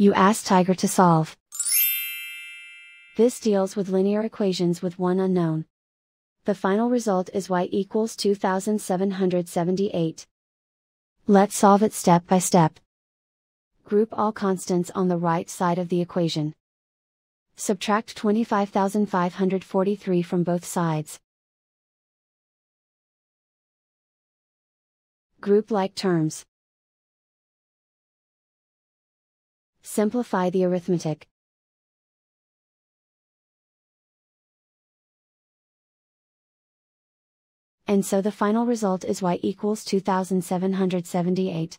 You ask Tiger to solve. This deals with linear equations with one unknown. The final result is y equals 2778. Let's solve it step by step. Group all constants on the right side of the equation. Subtract 25,543 from both sides. Group like terms. Simplify the arithmetic. And so the final result is y equals 2778.